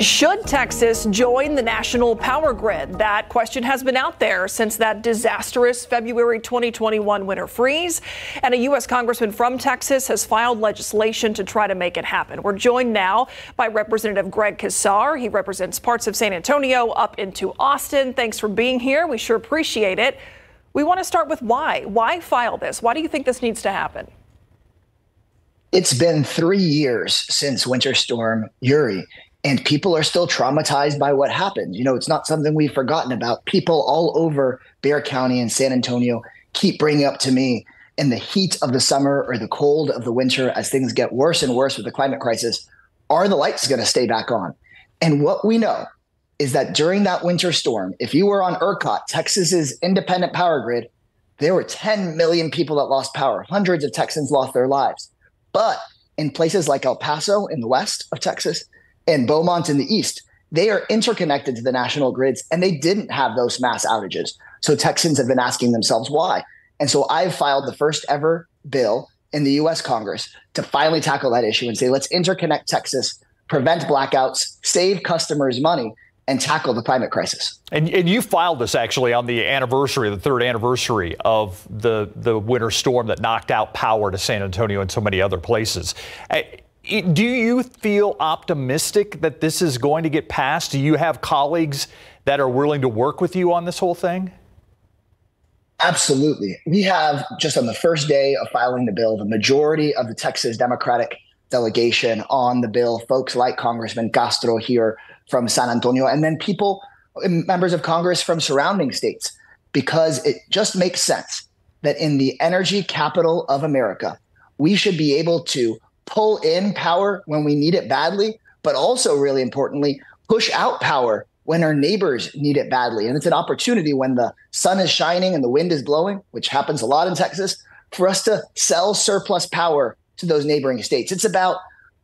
Should Texas join the national power grid? That question has been out there since that disastrous February 2021 winter freeze. And a U.S. congressman from Texas has filed legislation to try to make it happen. We're joined now by Representative Greg Casar. He represents parts of San Antonio up into Austin. Thanks for being here. We sure appreciate it. We want to start with why. Why file this? Why do you think this needs to happen? It's been three years since Winter Storm Uri and people are still traumatized by what happened. You know, it's not something we've forgotten about. People all over Bexar County and San Antonio keep bringing up to me in the heat of the summer or the cold of the winter as things get worse and worse with the climate crisis, are the lights going to stay back on? And what we know is that during that winter storm, if you were on ERCOT, Texas's independent power grid, there were 10 million people that lost power. Hundreds of Texans lost their lives. But in places like El Paso in the west of Texas, and Beaumont in the east, they are interconnected to the national grids and they didn't have those mass outages. So Texans have been asking themselves why. And so I've filed the first ever bill in the US Congress to finally tackle that issue and say, let's interconnect Texas, prevent blackouts, save customers money, and tackle the climate crisis. And, and, you filed this actually on the anniversary, the third anniversary of the, the winter storm that knocked out power to San Antonio and so many other places. Do you feel optimistic that this is going to get passed? Do you have colleagues that are willing to work with you on this whole thing? Absolutely. We have just on the first day of filing the bill, the majority of the Texas Democratic delegation on the bill, folks like Congressman Castro here from San Antonio, and then people, members of Congress from surrounding states, because it just makes sense that in the energy capital of America, we should be able to pull in power when we need it badly, but also really importantly, push out power when our neighbors need it badly. And it's an opportunity when the sun is shining and the wind is blowing, which happens a lot in Texas, for us to sell surplus power to those neighboring states. It's about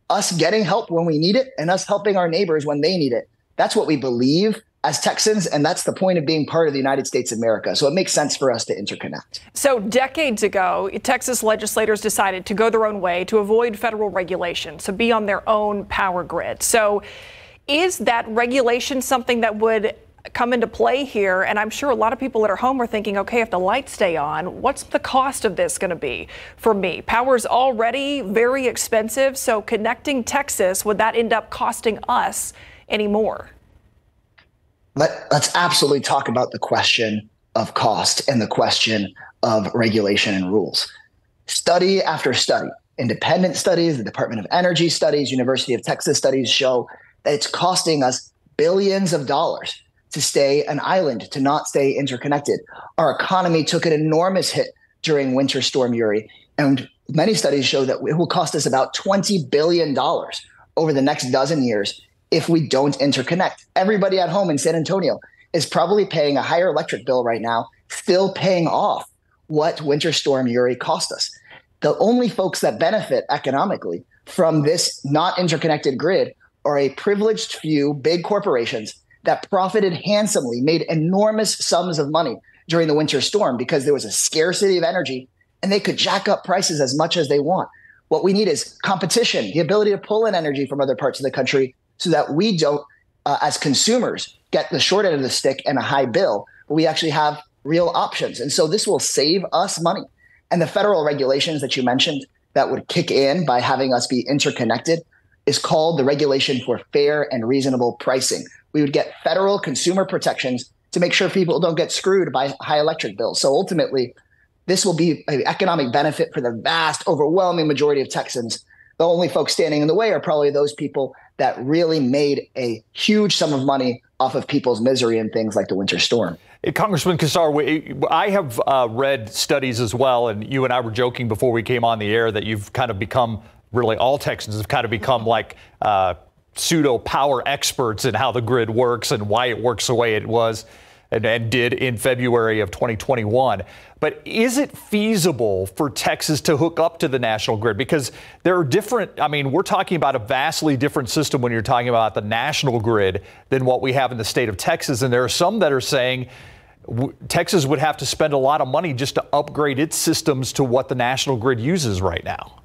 us getting help when we need it and us helping our neighbors when they need it. That's what we believe as Texans, and that's the point of being part of the United States of America. So it makes sense for us to interconnect. So, decades ago, Texas legislators decided to go their own way to avoid federal regulation, to be on their own power grid. So, is that regulation something that would come into play here? And I'm sure a lot of people at home are thinking, okay, if the lights stay on, what's the cost of this going to be for me? Power is already very expensive. So, connecting Texas, would that end up costing us any more? Let, let's absolutely talk about the question of cost and the question of regulation and rules. Study after study, independent studies, the Department of Energy studies, University of Texas studies show that it's costing us billions of dollars to stay an island, to not stay interconnected. Our economy took an enormous hit during Winter Storm Uri, and many studies show that it will cost us about $20 billion over the next dozen years if we don't interconnect. Everybody at home in San Antonio is probably paying a higher electric bill right now, still paying off what Winter Storm Uri cost us. The only folks that benefit economically from this not interconnected grid are a privileged few big corporations that profited handsomely, made enormous sums of money during the winter storm because there was a scarcity of energy and they could jack up prices as much as they want. What we need is competition, the ability to pull in energy from other parts of the country so that we don't, uh, as consumers, get the short end of the stick and a high bill, we actually have real options. And so this will save us money. And the federal regulations that you mentioned that would kick in by having us be interconnected is called the regulation for fair and reasonable pricing. We would get federal consumer protections to make sure people don't get screwed by high electric bills. So ultimately, this will be an economic benefit for the vast, overwhelming majority of Texans. The only folks standing in the way are probably those people that really made a huge sum of money off of people's misery and things like the winter storm. Congressman Casar, I have uh, read studies as well, and you and I were joking before we came on the air that you've kind of become really all Texans have kind of become like uh, pseudo power experts in how the grid works and why it works the way it was and, and did in February of 2021. But is it feasible for Texas to hook up to the national grid? Because there are different, I mean, we're talking about a vastly different system when you're talking about the national grid than what we have in the state of Texas. And there are some that are saying, Texas would have to spend a lot of money just to upgrade its systems to what the national grid uses right now.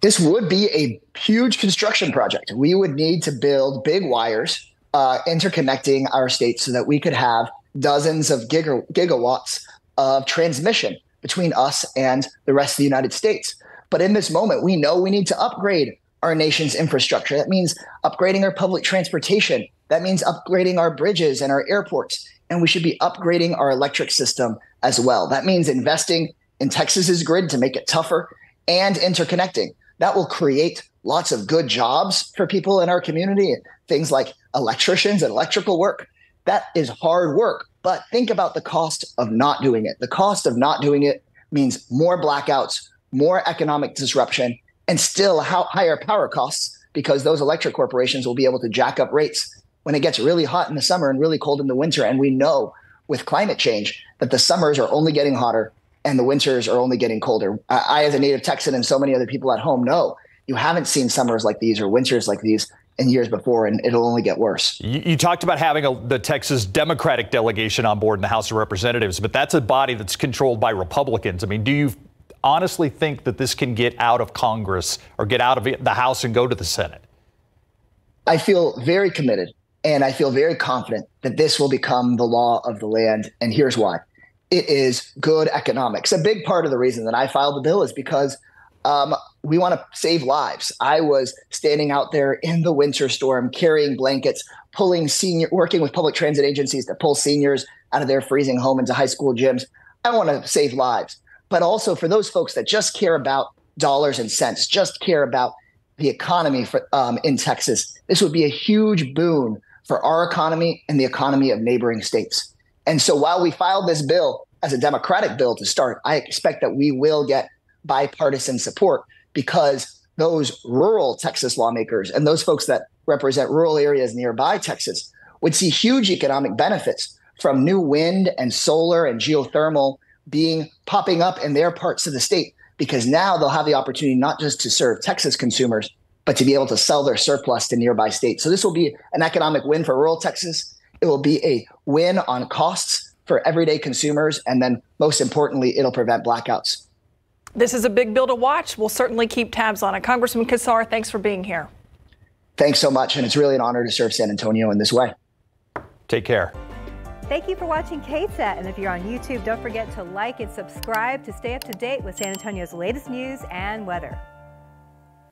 this would be a huge construction project. We would need to build big wires uh, interconnecting our states so that we could have dozens of giga- gigawatts of transmission between us and the rest of the United States. But in this moment, we know we need to upgrade our nation's infrastructure. That means upgrading our public transportation. That means upgrading our bridges and our airports. And we should be upgrading our electric system as well. That means investing in Texas's grid to make it tougher and interconnecting. That will create lots of good jobs for people in our community, things like electricians and electrical work. That is hard work. But think about the cost of not doing it. The cost of not doing it means more blackouts, more economic disruption, and still higher power costs because those electric corporations will be able to jack up rates when it gets really hot in the summer and really cold in the winter. And we know with climate change that the summers are only getting hotter and the winters are only getting colder. I, I, as a native Texan, and so many other people at home know you haven't seen summers like these or winters like these in years before, and it'll only get worse. You, you talked about having a, the Texas Democratic delegation on board in the House of Representatives, but that's a body that's controlled by Republicans. I mean, do you honestly think that this can get out of Congress or get out of the House and go to the Senate? I feel very committed and I feel very confident that this will become the law of the land. And here's why it is good economics. A big part of the reason that I filed the bill is because um, we want to save lives. I was standing out there in the winter storm, carrying blankets, pulling senior, working with public transit agencies to pull seniors out of their freezing home into high school gyms. I want to save lives, but also for those folks that just care about dollars and cents, just care about the economy for, um, in Texas. This would be a huge boon for our economy and the economy of neighboring states. And so while we filed this bill as a Democratic bill to start, I expect that we will get bipartisan support because those rural Texas lawmakers and those folks that represent rural areas nearby Texas would see huge economic benefits from new wind and solar and geothermal being popping up in their parts of the state because now they'll have the opportunity not just to serve Texas consumers but to be able to sell their surplus to nearby states. So this will be an economic win for rural Texas. It will be a win on costs for everyday consumers and then most importantly it'll prevent blackouts. This is a big bill to watch. We'll certainly keep tabs on it. Congressman Casar, thanks for being here. Thanks so much. And it's really an honor to serve San Antonio in this way. Take care. Thank you for watching KSAT. And if you're on YouTube, don't forget to like and subscribe to stay up to date with San Antonio's latest news and weather.